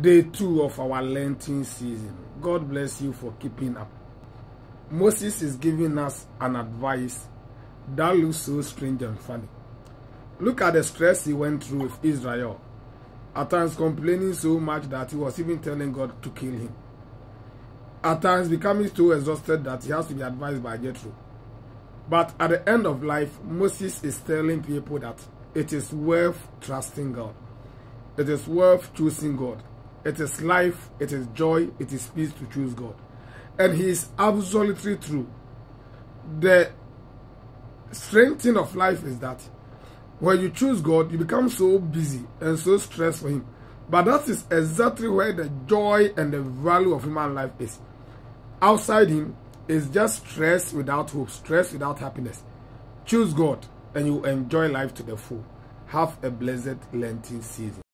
day two of our Lenten season. God bless you for keeping up. Moses is giving us an advice that looks so strange and funny. Look at the stress he went through with Israel. At times complaining so much that he was even telling God to kill him. At times becoming so exhausted that he has to be advised by Jethro. But at the end of life, Moses is telling people that it is worth trusting God. It is worth choosing God. It is life, it is joy, it is peace to choose God. And he is absolutely true. The strange thing of life is that when you choose God, you become so busy and so stressed for Him. But that is exactly where the joy and the value of human life is. Outside Him is just stress without hope, stress without happiness. Choose God and you enjoy life to the full. Have a blessed Lenten season.